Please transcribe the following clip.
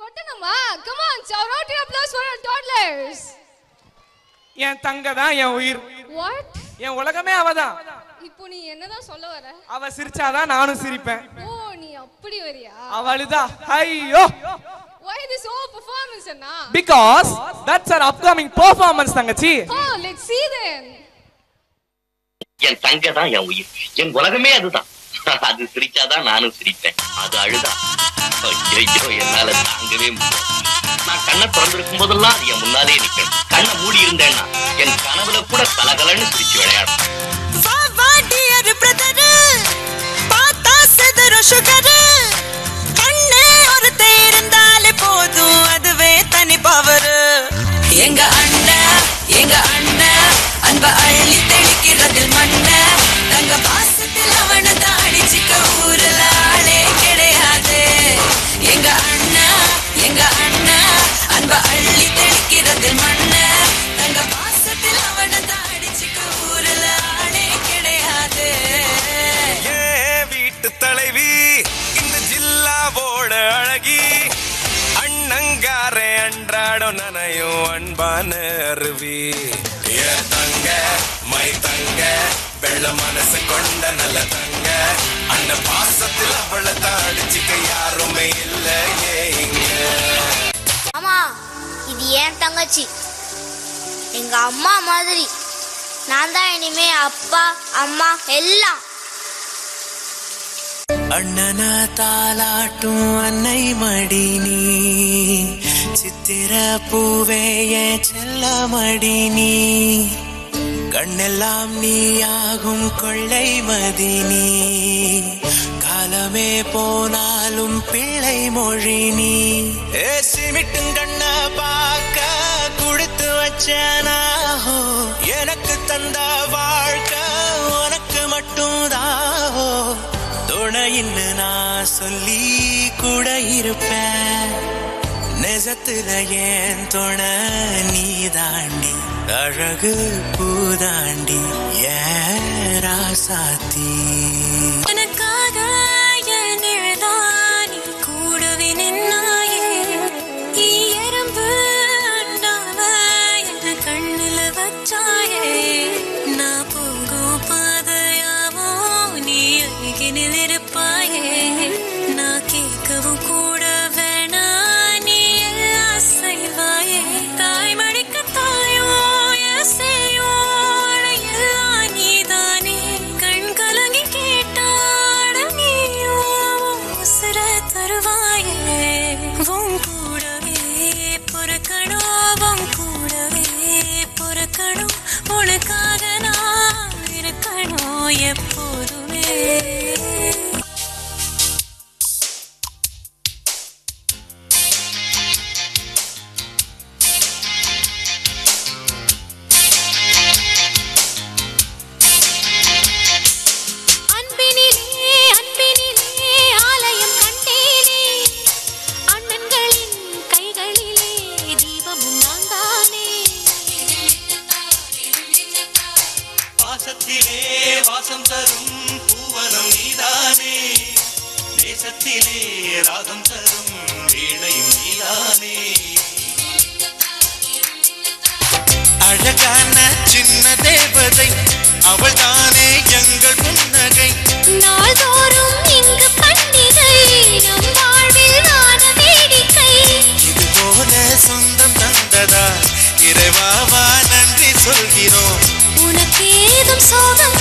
கொட்டணுமா? Come on shout out your applause for our toddlers. என் தங்க தான் என் உயிர். What? என் உலகமே அவதான் இப்போ நீ என்னதான் சொல்ல வர? அவ சிரிச்சாதான் நானும் சிரிப்பேன். ஓ நீ அப்படி வரியா? அவளுதா ஐயோ! Why this whole performance Anna? Because that's our upcoming performance தங்கச்சி. Oh let's see then. என் தங்க தான் என் உயிர். என் உலகமே அதுதான். அது சிரிச்சாதான் நானும் சிரிப்பேன். அது அழுதான். ஐயோ என்னால தாங்கவே முடியல. நான் கண்ணை திறந்திருக்கும் போதெல்லாம் அது என் முன்னாலே நிக்கணும் கண்ணை மூடி இருந்தேன்னா என் கனவுல கூட கலகலன்னு சிரிச்சு விளையாடும். பிரதர். பார்த்தா செதற சுகரு. நனையும் அன்பான அருவி. ஏ தங்க மை தங்க வெள்ள மனசு கொண்ட நல்ல தங்க. அந்த பாசத்தில் அவளை தாடிச்சுக்க யாருமே இல்லையே இங்க. அம்மா இது ஏன் தங்கச்சி. எங்க அம்மா மாதிரி. நான் தான் இனிமே அப்பா அம்மா எல்லாம். அண்ணனா தாலாட்டும் அன்னை மடி நீ. சித்திர பூவே செல்லமடி நீ. கண்ணெல்லாம் நீயாகும் கொள்ளை மதினி. காலமே போனாலும் பிள்ளை மொழி நீ. ஏசிமிட்டும் கண்ண பார்க்க குடுத்து வச்சனாஹோ எனக்கு தந்த வாழ்க்கை உனக்கு மட்டும்தாஹோ துணையின்னு நான் சொல்லி கூட இருப்பேன். தேசத்துல ஏன் துணை நீ தாண்டி அழகு பூதாண்டி. ஏராசாத்தி ராசாத்தி எனக்காக என் நிழலானி வாசம் தரும் பூவனம் நீதானே. தேசத்திலே ராகம் தரும் வீணையும் நீதானே. அழகான சின்ன தேவதை அவள் தானே எங்கள் புன்னகை. நாள்தோறும் 空